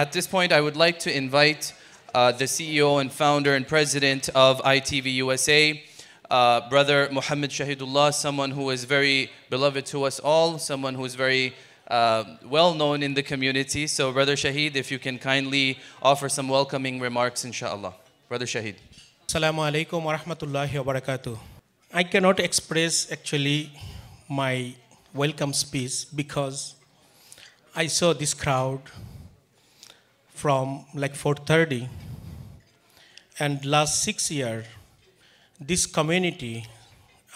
At this point, I would like to invite uh, the CEO and founder and president of ITV USA, uh, Brother Muhammad Shahidullah, someone who is very beloved to us all, someone who is very uh, well known in the community. So, Brother Shahid, if you can kindly offer some welcoming remarks, inshallah. Brother Shahid. Assalamu alaikum wa rahmatullahi wa barakatuh. I cannot express actually my welcome speech because I saw this crowd from like 4:30 and last 6 year this community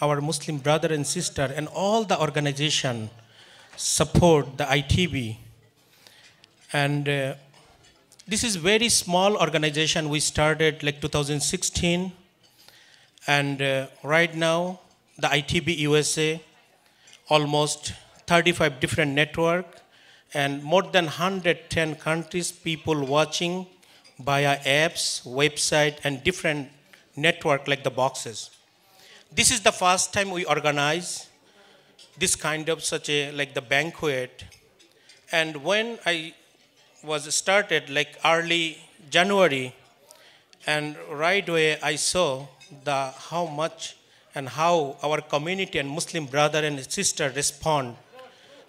our Muslim brother and sister and all the organization support the ITV and uh, this is very small organization we started like 2016 and uh, right now the itv usa almost 35 different network and more than 110 countries people watching via apps website and different network like the boxes this is the first time we organize this kind of such a like the banquet and when i was started like early January, and right away I saw the how much and how our community and Muslim brother and sister respond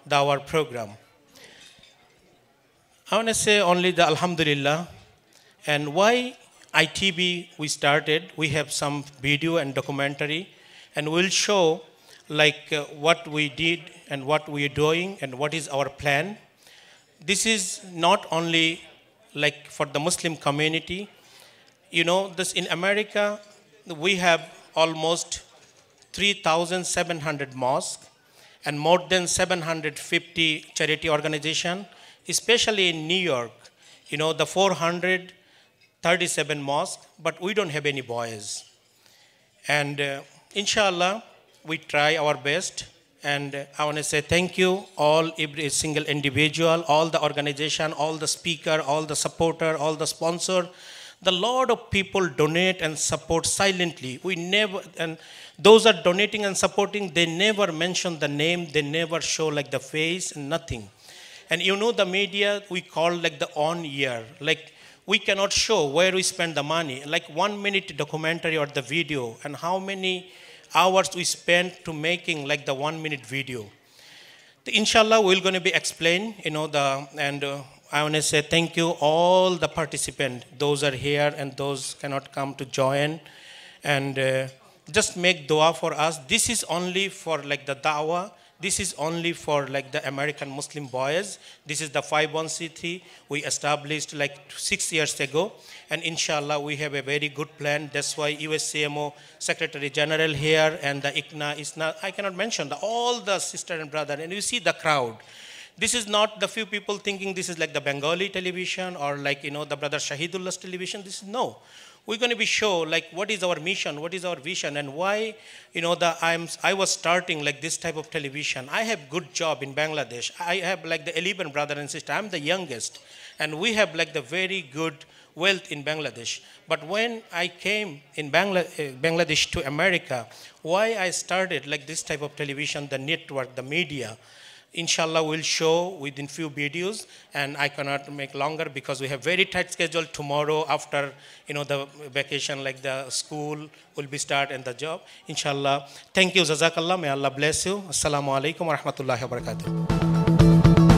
to our program. I want to say only the Alhamdulillah, and why ITB we started. We have some video and documentary, and we'll show like uh, what we did and what we are doing and what is our plan this is not only like for the Muslim community. You know, this in America, we have almost 3,700 mosques and more than 750 charity organization, especially in New York. You know, the 437 mosques, but we don't have any boys. And uh, inshallah, we try our best and I want to say thank you, all, every single individual, all the organization, all the speaker, all the supporter, all the sponsor. The lot of people donate and support silently. We never, and those are donating and supporting, they never mention the name, they never show like the face and nothing. And you know the media, we call like the on year. Like we cannot show where we spend the money. Like one minute documentary or the video and how many hours we spent to making like the one minute video. The, inshallah, we're going to be explain, you know, the, and uh, I want to say thank you all the participants. Those are here and those cannot come to join. And uh, just make dua for us. This is only for like the da'wah this is only for like the American Muslim boys. This is the 501c3 we established like six years ago. And inshallah, we have a very good plan. That's why USCMO Secretary General here and the ICNA is not, I cannot mention the, all the sister and brother. And you see the crowd. This is not the few people thinking this is like the Bengali television or like, you know, the brother Shahidullah's television. This is no we're going to be show like what is our mission, what is our vision, and why, you know, the I'm I was starting like this type of television. I have good job in Bangladesh. I have like the 11 brother and sister. I'm the youngest, and we have like the very good wealth in Bangladesh. But when I came in Bangla uh, Bangladesh to America, why I started like this type of television, the network, the media, inshallah we'll show within few videos and i cannot make longer because we have very tight schedule. Tomorrow after you know the vacation like the school will be start and the job. Inshallah. Thank you. Jazakallah. May allah bless you. Assalamu alaikum wa rahmatullahi wa barakatuh